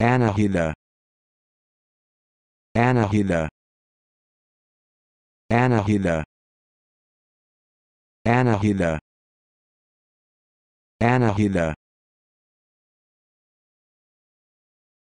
Anahila. Anahila. Anahila. Anahila. Anahila.